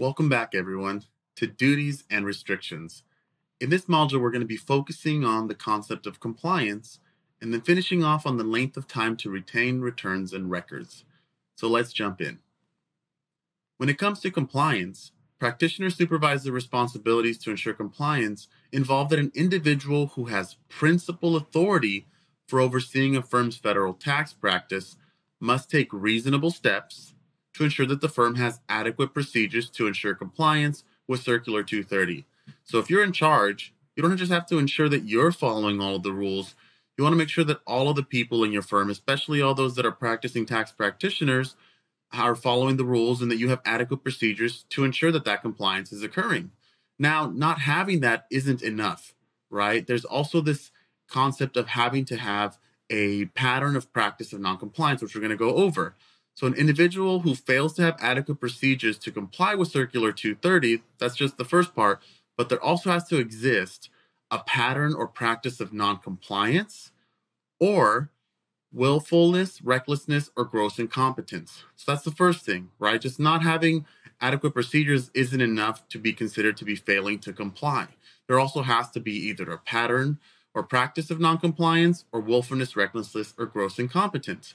Welcome back, everyone, to Duties and Restrictions. In this module, we're going to be focusing on the concept of compliance and then finishing off on the length of time to retain returns and records. So let's jump in. When it comes to compliance, practitioner supervisor responsibilities to ensure compliance involve that an individual who has principal authority for overseeing a firm's federal tax practice must take reasonable steps to ensure that the firm has adequate procedures to ensure compliance with Circular 230. So if you're in charge, you don't just have to ensure that you're following all of the rules. You want to make sure that all of the people in your firm, especially all those that are practicing tax practitioners, are following the rules and that you have adequate procedures to ensure that that compliance is occurring. Now, not having that isn't enough, right? There's also this concept of having to have a pattern of practice of noncompliance, which we're going to go over. So, an individual who fails to have adequate procedures to comply with Circular 230, that's just the first part, but there also has to exist a pattern or practice of noncompliance or willfulness, recklessness, or gross incompetence. So, that's the first thing, right? Just not having adequate procedures isn't enough to be considered to be failing to comply. There also has to be either a pattern or practice of noncompliance or willfulness, recklessness, or gross incompetence.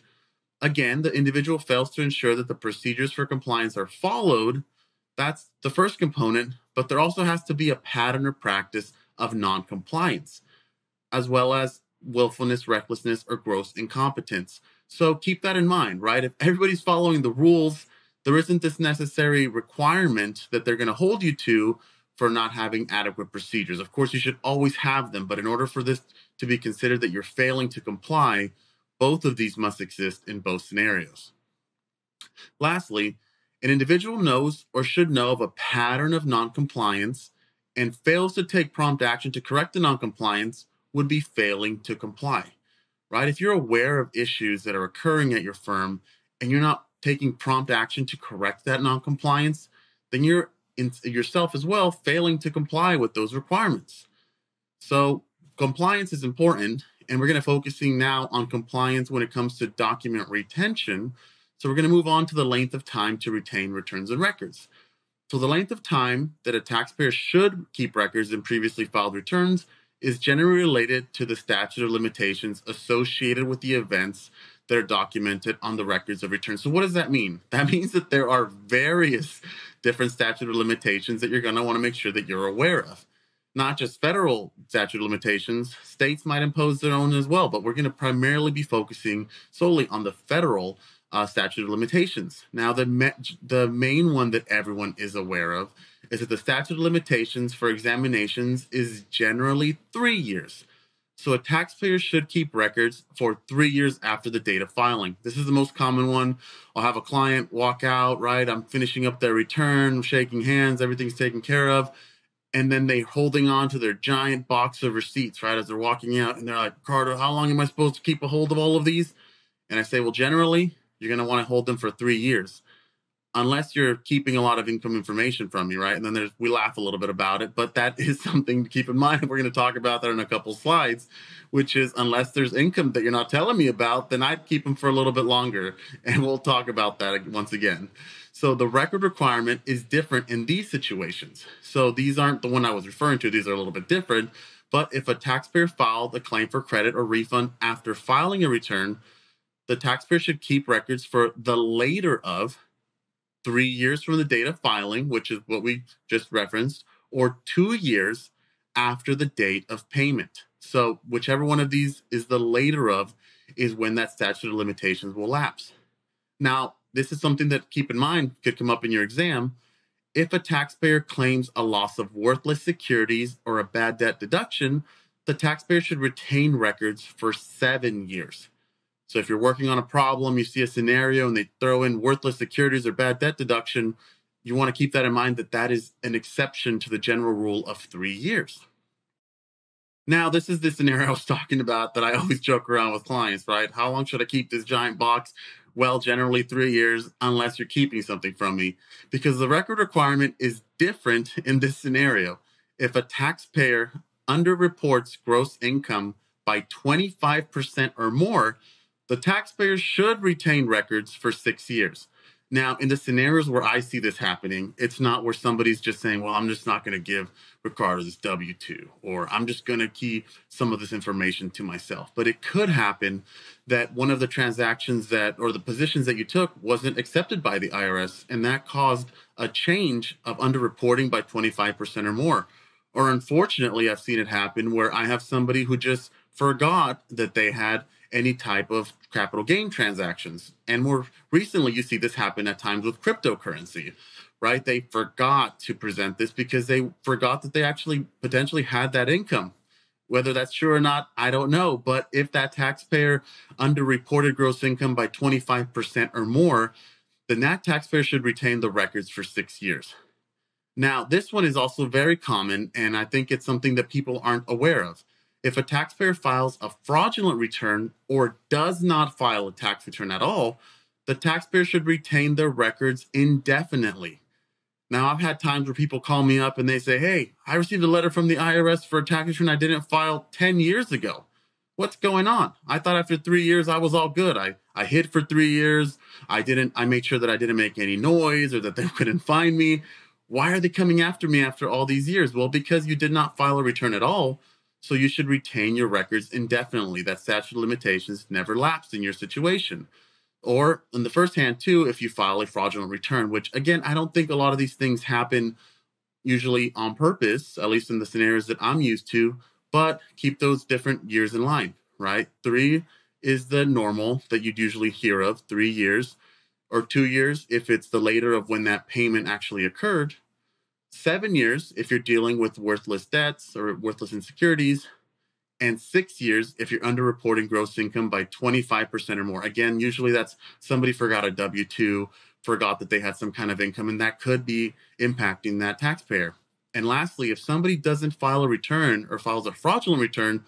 Again, the individual fails to ensure that the procedures for compliance are followed. That's the first component, but there also has to be a pattern or practice of non-compliance, as well as willfulness, recklessness, or gross incompetence. So keep that in mind, right? If everybody's following the rules, there isn't this necessary requirement that they're going to hold you to for not having adequate procedures. Of course, you should always have them, but in order for this to be considered that you're failing to comply, both of these must exist in both scenarios. Lastly, an individual knows or should know of a pattern of noncompliance and fails to take prompt action to correct the noncompliance would be failing to comply. Right? If you're aware of issues that are occurring at your firm and you're not taking prompt action to correct that noncompliance, then you're in, yourself as well failing to comply with those requirements. So, compliance is important and we're going to focusing now on compliance when it comes to document retention. So we're going to move on to the length of time to retain returns and records. So the length of time that a taxpayer should keep records in previously filed returns is generally related to the statute of limitations associated with the events that are documented on the records of return. So what does that mean? That means that there are various different statute of limitations that you're going to want to make sure that you're aware of not just federal statute of limitations, states might impose their own as well, but we're going to primarily be focusing solely on the federal uh, statute of limitations. Now, the, the main one that everyone is aware of is that the statute of limitations for examinations is generally three years. So a taxpayer should keep records for three years after the date of filing. This is the most common one. I'll have a client walk out, right? I'm finishing up their return, shaking hands, everything's taken care of and then they holding on to their giant box of receipts right as they're walking out and they're like carter how long am i supposed to keep a hold of all of these? And i say well generally you're going to want to hold them for three years unless you're keeping a lot of income information from me right? And then there's we laugh a little bit about it but that is something to keep in mind. We're going to talk about that in a couple slides which is unless there's income that you're not telling me about then i'd keep them for a little bit longer and we'll talk about that once again so the record requirement is different in these situations. So these aren't the one I was referring to. These are a little bit different. But if a taxpayer filed a claim for credit or refund after filing a return, the taxpayer should keep records for the later of three years from the date of filing, which is what we just referenced, or two years after the date of payment. So, whichever one of these is the later of, is when that statute of limitations will lapse. Now, this is something that keep in mind could come up in your exam. If a taxpayer claims a loss of worthless securities or a bad debt deduction, the taxpayer should retain records for seven years. So if you're working on a problem, you see a scenario and they throw in worthless securities or bad debt deduction, you want to keep that in mind that that is an exception to the general rule of three years. Now, this is the scenario I was talking about that I always joke around with clients, right? How long should I keep this giant box? Well, generally three years, unless you're keeping something from me, because the record requirement is different in this scenario. If a taxpayer underreports gross income by 25% or more, the taxpayer should retain records for six years. Now, in the scenarios where I see this happening, it's not where somebody's just saying, well, I'm just not going to give Ricardo this W 2, or I'm just going to keep some of this information to myself. But it could happen that one of the transactions that, or the positions that you took, wasn't accepted by the IRS, and that caused a change of underreporting by 25% or more. Or unfortunately, I've seen it happen where I have somebody who just forgot that they had any type of capital gain transactions. And more recently, you see this happen at times with cryptocurrency, right? They forgot to present this because they forgot that they actually potentially had that income. Whether that's true or not, I don't know. But if that taxpayer underreported gross income by 25% or more, then that taxpayer should retain the records for six years. Now, this one is also very common, and I think it's something that people aren't aware of. If a taxpayer files a fraudulent return or does not file a tax return at all, the taxpayer should retain their records indefinitely. Now, I've had times where people call me up and they say, Hey, I received a letter from the IRS for a tax return I didn't file 10 years ago. What's going on? I thought after three years I was all good. I, I hid for three years. I didn't, I made sure that I didn't make any noise or that they couldn't find me. Why are they coming after me after all these years? Well, because you did not file a return at all. So you should retain your records indefinitely. That statute of limitations never lapsed in your situation. Or in the first hand, too, if you file a fraudulent return, which again, I don't think a lot of these things happen usually on purpose, at least in the scenarios that I'm used to, but keep those different years in line, right? Three is the normal that you'd usually hear of, three years, or two years if it's the later of when that payment actually occurred, seven years if you're dealing with worthless debts or worthless insecurities, and six years if you're underreporting gross income by 25% or more. Again, usually that's somebody forgot a W 2, forgot that they had some kind of income, and that could be impacting that taxpayer. And lastly, if somebody doesn't file a return or files a fraudulent return,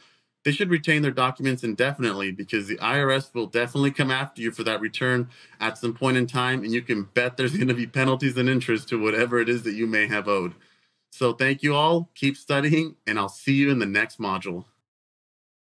they should retain their documents indefinitely because the IRS will definitely come after you for that return at some point in time. And you can bet there's going to be penalties and interest to whatever it is that you may have owed. So thank you all. Keep studying, and I'll see you in the next module.